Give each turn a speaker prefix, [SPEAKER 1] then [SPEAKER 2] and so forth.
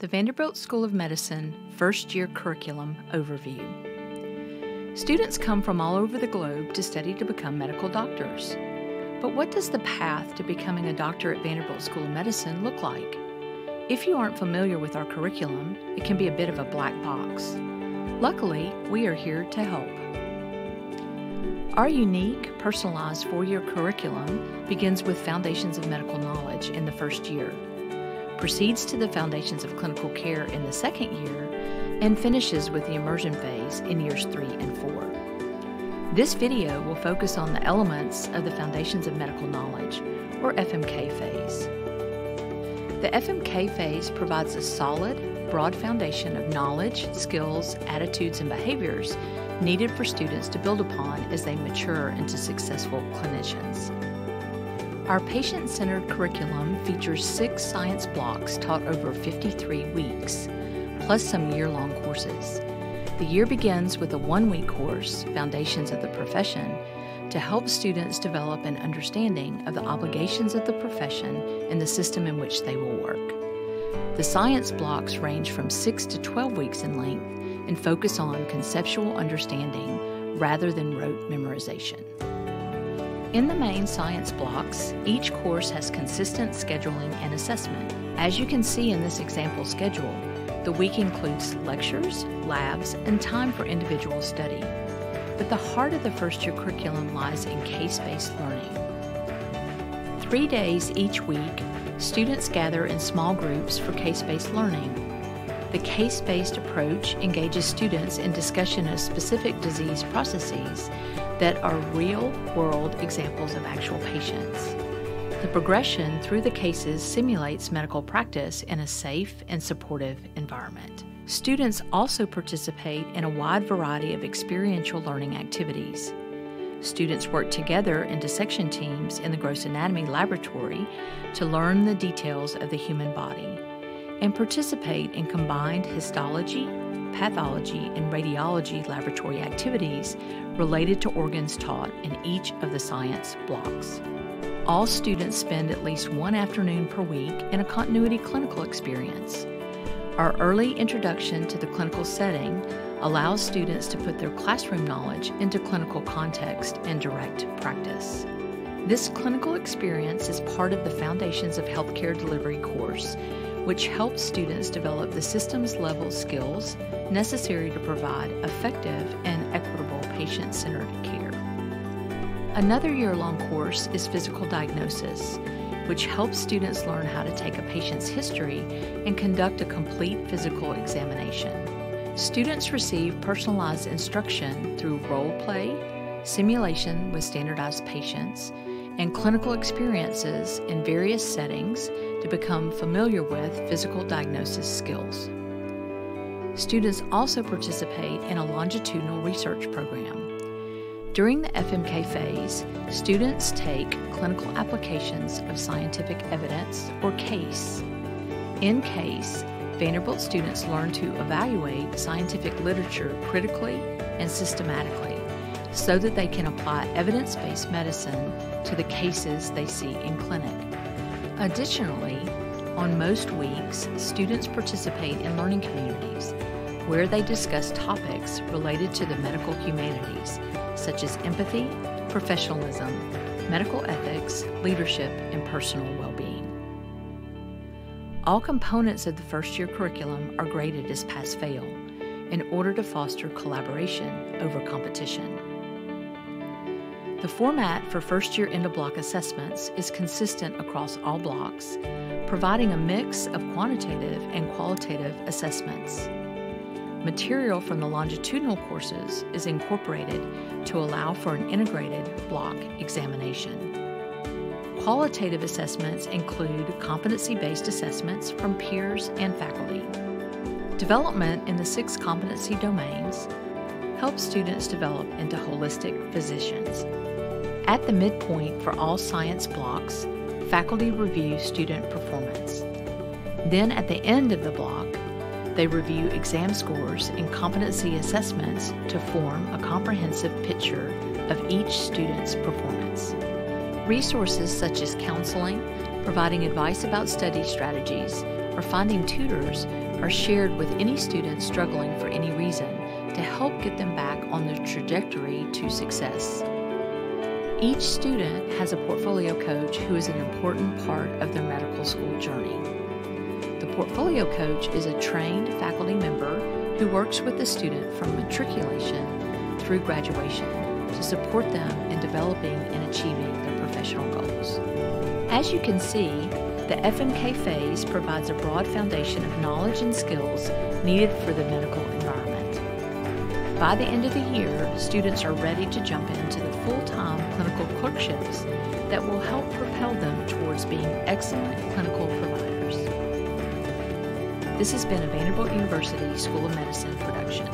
[SPEAKER 1] the Vanderbilt School of Medicine First Year Curriculum Overview. Students come from all over the globe to study to become medical doctors. But what does the path to becoming a doctor at Vanderbilt School of Medicine look like? If you aren't familiar with our curriculum, it can be a bit of a black box. Luckily, we are here to help. Our unique, personalized four year curriculum begins with Foundations of Medical Knowledge in the first year proceeds to the foundations of clinical care in the second year, and finishes with the immersion phase in years three and four. This video will focus on the elements of the Foundations of Medical Knowledge, or FMK phase. The FMK phase provides a solid, broad foundation of knowledge, skills, attitudes, and behaviors needed for students to build upon as they mature into successful clinicians. Our patient centered curriculum features six science blocks taught over 53 weeks, plus some year long courses. The year begins with a one week course, Foundations of the Profession, to help students develop an understanding of the obligations of the profession and the system in which they will work. The science blocks range from 6 to 12 weeks in length and focus on conceptual understanding rather than rote memorization. In the main science blocks, each course has consistent scheduling and assessment. As you can see in this example schedule, the week includes lectures, labs, and time for individual study. But the heart of the first year curriculum lies in case based learning. Three days each week, students gather in small groups for case based learning. The case based approach engages students in discussion of specific disease processes that are real world examples of actual patients. The progression through the cases simulates medical practice in a safe and supportive environment. Students also participate in a wide variety of experiential learning activities. Students work together in dissection teams in the gross anatomy laboratory to learn the details of the human body and participate in combined histology, pathology, and radiology laboratory activities related to organs taught in each of the science blocks. All students spend at least one afternoon per week in a continuity clinical experience. Our early introduction to the clinical setting allows students to put their classroom knowledge into clinical context and direct practice. This clinical experience is part of the Foundations of Healthcare Delivery course which helps students develop the systems level skills necessary to provide effective and equitable patient centered care. Another year long course is physical diagnosis, which helps students learn how to take a patient's history and conduct a complete physical examination. Students receive personalized instruction through role play, simulation with standardized patients, and clinical experiences in various settings to become familiar with physical diagnosis skills. Students also participate in a longitudinal research program. During the FMK phase, students take clinical applications of scientific evidence or CASE. In CASE, Vanderbilt students learn to evaluate scientific literature critically and systematically so that they can apply evidence based medicine to the cases they see in clinic. Additionally, on most weeks, students participate in learning communities where they discuss topics related to the medical humanities, such as empathy, professionalism, medical ethics, leadership, and personal well being. All components of the first year curriculum are graded as pass fail in order to foster collaboration over competition. The format for first year end of block assessments is consistent across all blocks, providing a mix of quantitative and qualitative assessments. Material from the longitudinal courses is incorporated to allow for an integrated block examination. Qualitative assessments include competency based assessments from peers and faculty. Development in the six competency domains helps students develop into holistic physicians. At the midpoint for all science blocks, faculty review student performance. Then at the end of the block, they review exam scores and competency assessments to form a comprehensive picture of each student's performance. Resources such as counseling, providing advice about study strategies, or finding tutors are shared with any student struggling for any reason to help get them back on the trajectory to success. Each student has a portfolio coach who is an important part of their medical school journey. The portfolio coach is a trained faculty member who works with the student from matriculation through graduation to support them in developing and achieving their professional goals. As you can see, the FMK phase provides a broad foundation of knowledge and skills needed for the medical. By the end of the year, students are ready to jump into the full-time clinical clerkships that will help propel them towards being excellent clinical providers. This has been a Vanderbilt University School of Medicine production.